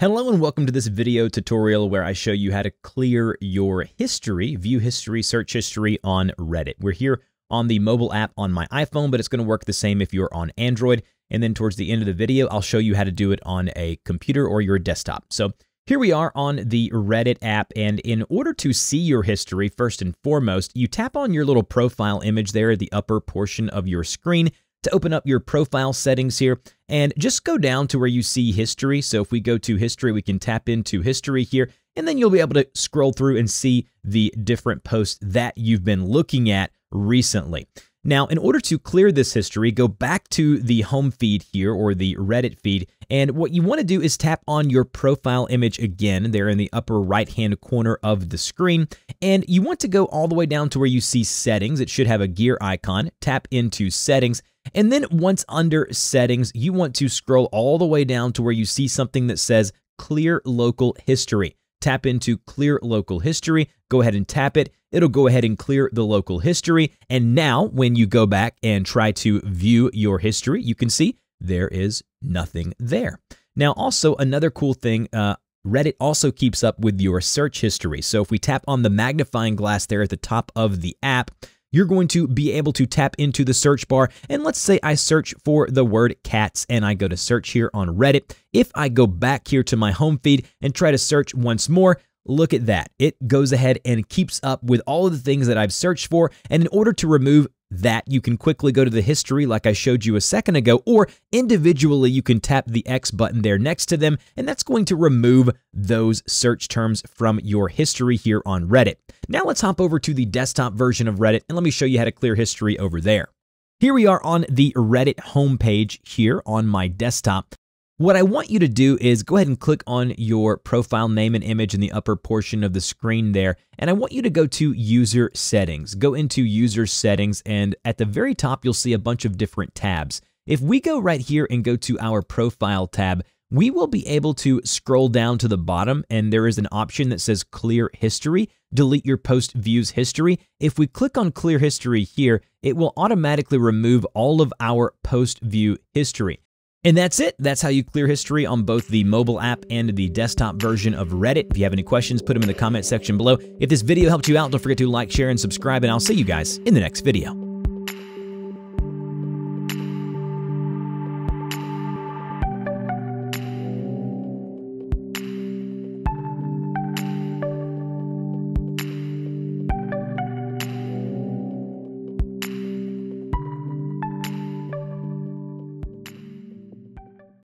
Hello and welcome to this video tutorial where I show you how to clear your history, view history, search history on Reddit. We're here on the mobile app on my iPhone, but it's going to work the same if you're on Android. And then towards the end of the video, I'll show you how to do it on a computer or your desktop. So here we are on the Reddit app, and in order to see your history, first and foremost, you tap on your little profile image there at the upper portion of your screen to open up your profile settings here and just go down to where you see history. So if we go to history, we can tap into history here and then you'll be able to scroll through and see the different posts that you've been looking at recently. Now, in order to clear this history, go back to the home feed here or the Reddit feed. And what you want to do is tap on your profile image again there in the upper right hand corner of the screen. And you want to go all the way down to where you see settings. It should have a gear icon. Tap into settings. And then once under settings, you want to scroll all the way down to where you see something that says clear local history. Tap into clear local history, go ahead and tap it. It'll go ahead and clear the local history. And now when you go back and try to view your history, you can see there is nothing there. Now, also another cool thing, uh, Reddit also keeps up with your search history. So if we tap on the magnifying glass there at the top of the app, you're going to be able to tap into the search bar. And let's say I search for the word cats and I go to search here on Reddit. If I go back here to my home feed and try to search once more, look at that. It goes ahead and keeps up with all of the things that I've searched for. And in order to remove that, you can quickly go to the history like I showed you a second ago, or individually, you can tap the X button there next to them, and that's going to remove those search terms from your history here on Reddit. Now let's hop over to the desktop version of Reddit, and let me show you how to clear history over there. Here we are on the Reddit homepage here on my desktop. What I want you to do is go ahead and click on your profile name and image in the upper portion of the screen there. And I want you to go to user settings. Go into user settings and at the very top, you'll see a bunch of different tabs. If we go right here and go to our profile tab, we will be able to scroll down to the bottom and there is an option that says clear history, delete your post views history. If we click on clear history here, it will automatically remove all of our post view history. And that's it. That's how you clear history on both the mobile app and the desktop version of Reddit. If you have any questions, put them in the comment section below. If this video helped you out, don't forget to like, share, and subscribe, and I'll see you guys in the next video.